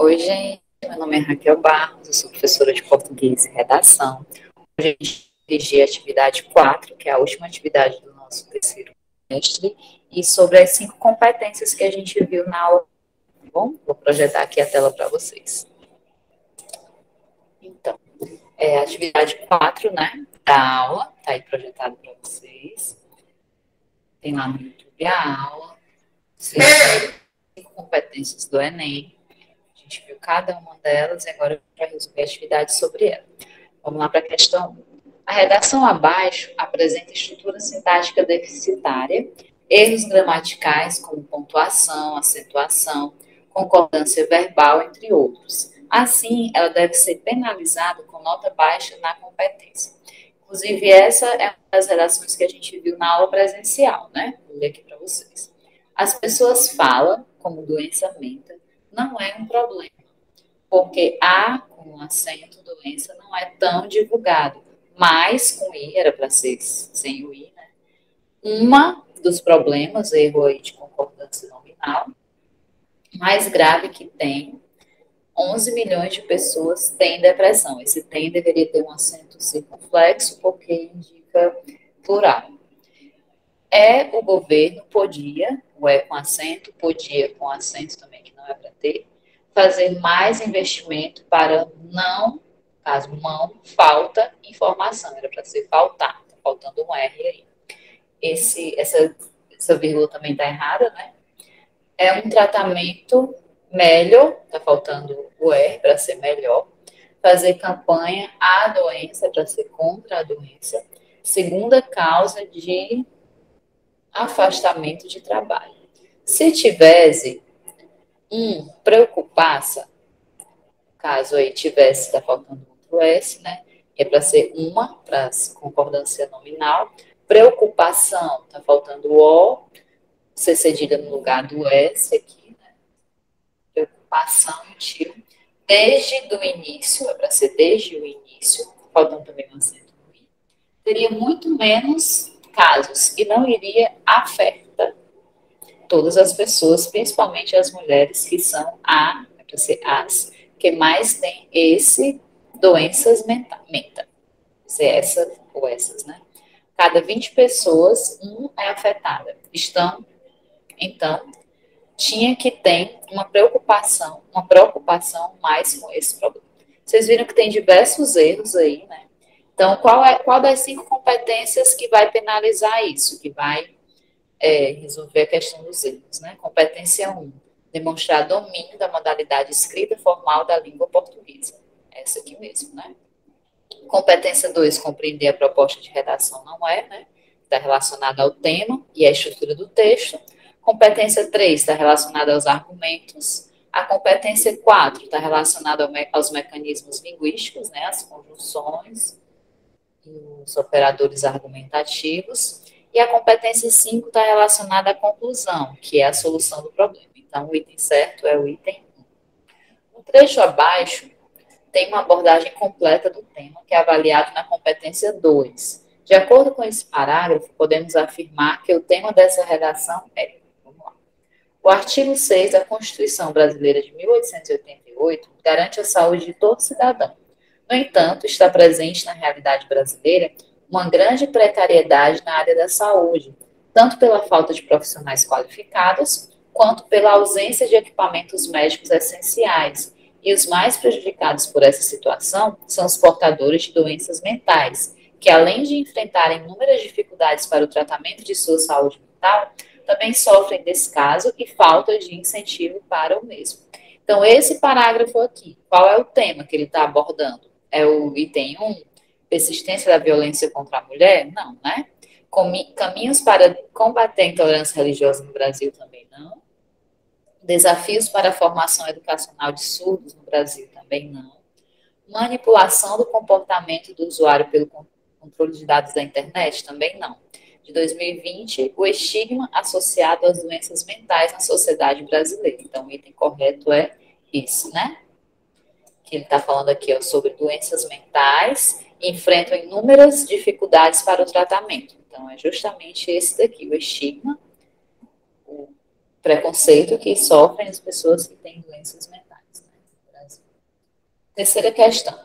Oi, gente. Meu nome é Raquel Barros, eu sou professora de português e redação. Hoje a gente dirigir a atividade 4, que é a última atividade do nosso terceiro semestre, e sobre as cinco competências que a gente viu na aula. Tá bom? Vou projetar aqui a tela para vocês. Então, é a atividade 4, né, da aula, tá aí projetado para vocês. Tem lá no YouTube a aula. Vocês cinco competências do Enem. Cada uma delas e agora para resolver a atividade sobre ela. Vamos lá para a questão 1. A redação abaixo apresenta estrutura sintática deficitária, erros gramaticais como pontuação, acentuação, concordância verbal, entre outros. Assim, ela deve ser penalizada com nota baixa na competência. Inclusive, essa é uma das redações que a gente viu na aula presencial, né? Vou ler aqui para vocês. As pessoas falam como doença menta, não é um problema, porque A com acento doença não é tão divulgado, mas com I, era para ser sem o I, né? Uma dos problemas, erro aí de concordância nominal, mais grave que tem, 11 milhões de pessoas têm depressão. Esse tem deveria ter um acento circunflexo, porque indica plural. É o governo podia, o é com acento, podia com acento também, que não é para ter, fazer mais investimento para não caso não falta informação, era para ser faltar, tá faltando um R aí. Esse, essa, essa vírgula também está errada, né? É um tratamento melhor, está faltando o R para ser melhor. Fazer campanha à doença, para ser contra a doença. Segunda causa de afastamento de trabalho. Se tivesse um preocupasse, caso aí tivesse, está faltando o S, né? É para ser uma, para concordância nominal. Preocupação, está faltando o O, ser cedida no lugar do S aqui, né? Preocupação, tio. Desde do início, é para ser desde o início, faltando também um acento no I. Teria muito menos casos e não iria afetar todas as pessoas, principalmente as mulheres que são a, é as, que mais tem esse doenças mentais. Menta. Se essa ou essas, né? Cada 20 pessoas, um é afetada. Estão, então, tinha que ter uma preocupação, uma preocupação mais com esse problema. Vocês viram que tem diversos erros aí, né? Então, qual, é, qual das cinco competências que vai penalizar isso, que vai é, resolver a questão dos erros, né? Competência 1, demonstrar domínio da modalidade escrita formal da língua portuguesa essa aqui mesmo, né? Competência 2, compreender a proposta de redação não é, né? Está relacionada ao tema e à estrutura do texto. Competência 3 está relacionada aos argumentos. A competência 4 está relacionada aos mecanismos linguísticos, né? As conjunções e os operadores argumentativos. E a competência 5 está relacionada à conclusão, que é a solução do problema. Então, o item certo é o item 1. Um trecho abaixo tem uma abordagem completa do tema, que é avaliado na competência 2. De acordo com esse parágrafo, podemos afirmar que o tema dessa redação é, o artigo 6 da Constituição Brasileira de 1888 garante a saúde de todo cidadão. No entanto, está presente na realidade brasileira uma grande precariedade na área da saúde, tanto pela falta de profissionais qualificados, quanto pela ausência de equipamentos médicos essenciais, e os mais prejudicados por essa situação são os portadores de doenças mentais, que além de enfrentarem inúmeras dificuldades para o tratamento de sua saúde mental, também sofrem descaso e falta de incentivo para o mesmo. Então, esse parágrafo aqui, qual é o tema que ele está abordando? É o item 1, persistência da violência contra a mulher? Não, né? Caminhos para combater a intolerância religiosa no Brasil também não. Desafios para a formação educacional de surdos no Brasil também não. Manipulação do comportamento do usuário pelo controle de dados da internet também não. De 2020, o estigma associado às doenças mentais na sociedade brasileira. Então, o item correto é esse, né? Que ele está falando aqui ó, sobre doenças mentais enfrentam inúmeras dificuldades para o tratamento. Então, é justamente esse daqui, o estigma preconceito que sofrem as pessoas que têm doenças mentais. Né? Terceira questão.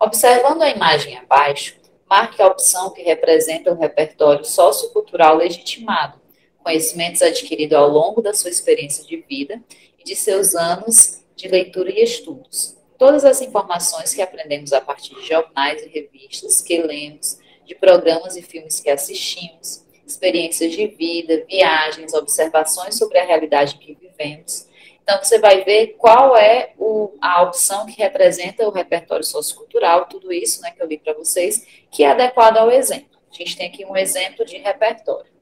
Observando a imagem abaixo, marque a opção que representa o repertório sociocultural legitimado, conhecimentos adquiridos ao longo da sua experiência de vida e de seus anos de leitura e estudos. Todas as informações que aprendemos a partir de jornais e revistas que lemos, de programas e filmes que assistimos, experiências de vida, viagens, observações sobre a realidade que vivemos. Então, você vai ver qual é o, a opção que representa o repertório sociocultural, tudo isso né, que eu li para vocês, que é adequado ao exemplo. A gente tem aqui um exemplo de repertório.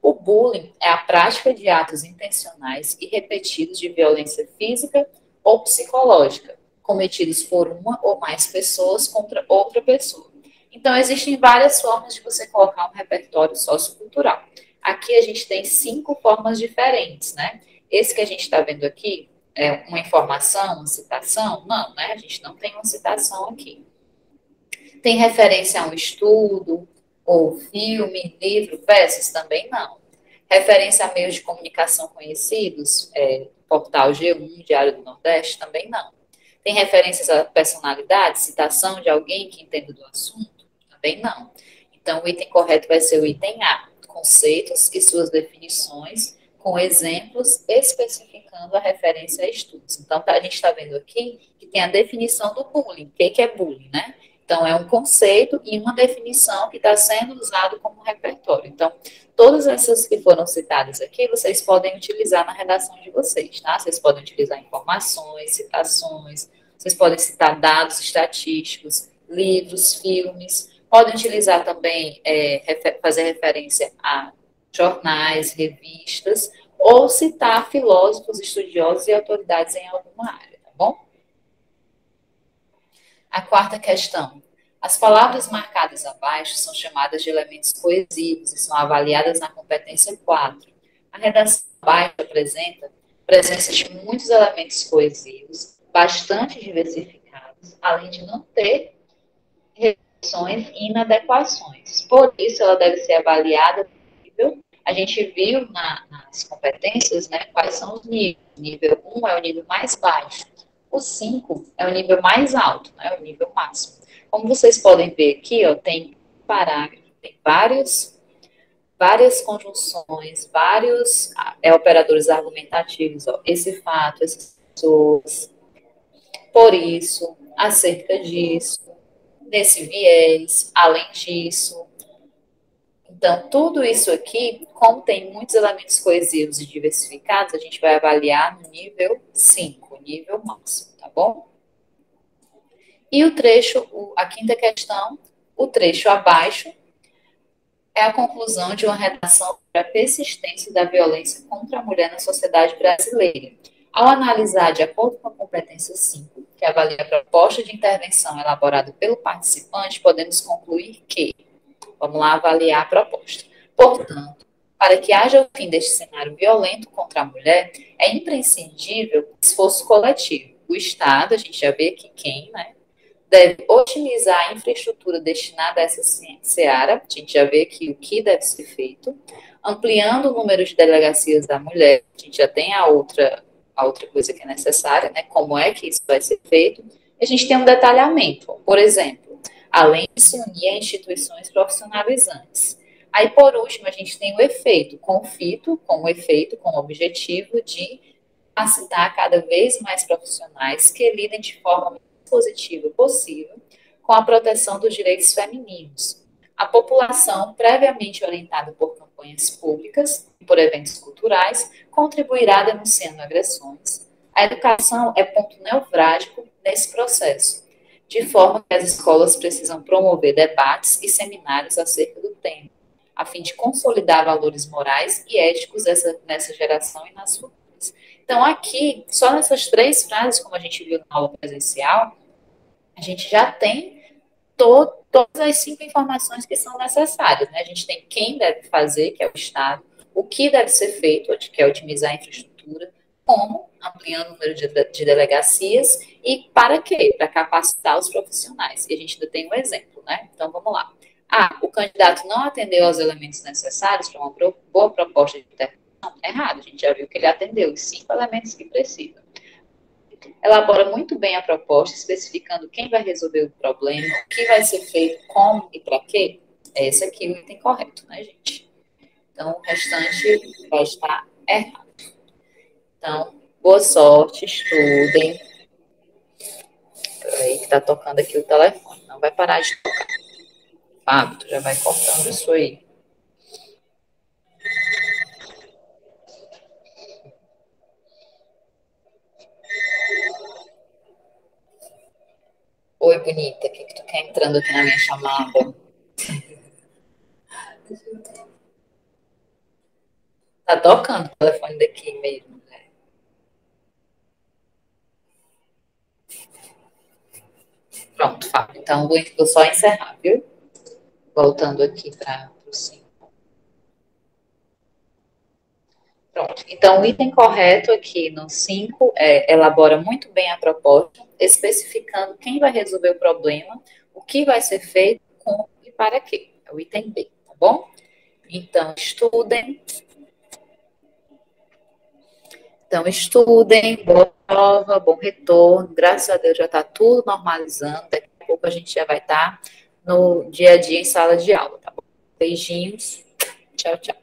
O bullying é a prática de atos intencionais e repetidos de violência física ou psicológica, cometidos por uma ou mais pessoas contra outra pessoa. Então, existem várias formas de você colocar um repertório sociocultural. Aqui a gente tem cinco formas diferentes, né? Esse que a gente está vendo aqui é uma informação, uma citação? Não, né? A gente não tem uma citação aqui. Tem referência a um estudo, ou filme, livro, peças? Também não. Referência a meios de comunicação conhecidos? É, portal G1, Diário do Nordeste? Também não. Tem referências a personalidades, citação de alguém que entenda do assunto? Também não. Então, o item correto vai ser o item A, conceitos e suas definições, com exemplos especificando a referência a estudos. Então, tá, a gente está vendo aqui que tem a definição do bullying. O que é bullying, né? Então, é um conceito e uma definição que está sendo usado como repertório. Então, todas essas que foram citadas aqui, vocês podem utilizar na redação de vocês, tá? Vocês podem utilizar informações, citações, vocês podem citar dados estatísticos, livros, filmes, podem utilizar também, é, fazer referência a jornais, revistas, ou citar filósofos, estudiosos e autoridades em alguma área, tá bom? A quarta questão. As palavras marcadas abaixo são chamadas de elementos coesivos e são avaliadas na competência 4. A redação abaixo apresenta presença de muitos elementos coesivos, bastante diversificados, além de não ter reduções e inadequações. Por isso, ela deve ser avaliada nível. A gente viu na, nas competências né, quais são os níveis. Nível 1 é o nível mais baixo, o 5 é o nível mais alto, né, o nível máximo. Como vocês podem ver aqui, ó, tem parágrafo, tem vários, várias conjunções, vários é, operadores argumentativos. Ó, esse fato, essas pessoas, por isso, acerca disso, nesse viés, além disso. Então, tudo isso aqui, como tem muitos elementos coesivos e diversificados, a gente vai avaliar no nível 5 nível máximo, tá bom? E o trecho, a quinta questão, o trecho abaixo, é a conclusão de uma redação sobre a persistência da violência contra a mulher na sociedade brasileira. Ao analisar, de acordo com a competência 5, que avalia a proposta de intervenção elaborada pelo participante, podemos concluir que, vamos lá avaliar a proposta. Portanto, para que haja o fim deste cenário violento contra a mulher, é imprescindível o esforço coletivo. O Estado, a gente já vê que quem, né, deve otimizar a infraestrutura destinada a essa seara, a gente já vê que o que deve ser feito, ampliando o número de delegacias da mulher, a gente já tem a outra, a outra coisa que é necessária, né, como é que isso vai ser feito, a gente tem um detalhamento, por exemplo, além de se unir a instituições profissionalizantes, Aí, por último, a gente tem o efeito, conflito com o efeito, com o objetivo de capacitar cada vez mais profissionais que lidem de forma mais positiva possível com a proteção dos direitos femininos. A população, previamente orientada por campanhas públicas e por eventos culturais, contribuirá denunciando agressões. A educação é ponto nevrálgico nesse processo, de forma que as escolas precisam promover debates e seminários acerca do tema a fim de consolidar valores morais e éticos nessa, nessa geração e nas futuras. Então, aqui, só nessas três frases, como a gente viu na aula presencial, a gente já tem to, todas as cinco informações que são necessárias. Né? A gente tem quem deve fazer, que é o Estado, o que deve ser feito, que é otimizar a infraestrutura, como, ampliando o número de, de delegacias, e para quê? Para capacitar os profissionais. E a gente ainda tem um exemplo, né? Então, vamos lá. Ah, o candidato não atendeu aos elementos necessários para uma boa proposta de intervenção? Errado, a gente já viu que ele atendeu os cinco elementos que precisa. elabora muito bem a proposta, especificando quem vai resolver o problema, o que vai ser feito, como e para quê. Esse aqui é o item correto, né, gente? Então, o restante vai estar errado. Então, boa sorte, estudem. Peraí, que tá tocando aqui o telefone. Não vai parar de tocar. Fábio, tu já vai cortando isso aí. Oi, bonita, o que, que tu quer entrando aqui na minha chamada? Tá tocando o telefone daqui mesmo, né? Fábio. Então, vou só encerrar, viu? Voltando aqui para o 5. Pronto. Então, o item correto aqui no 5 é elabora muito bem a proposta, especificando quem vai resolver o problema, o que vai ser feito, como e para quê. É o item B, tá bom? Então, estudem. Então, estudem, boa prova, bom retorno. Graças a Deus já está tudo normalizando. Pouco a gente já vai estar tá no dia a dia em sala de aula, tá bom? Beijinhos. Tchau, tchau.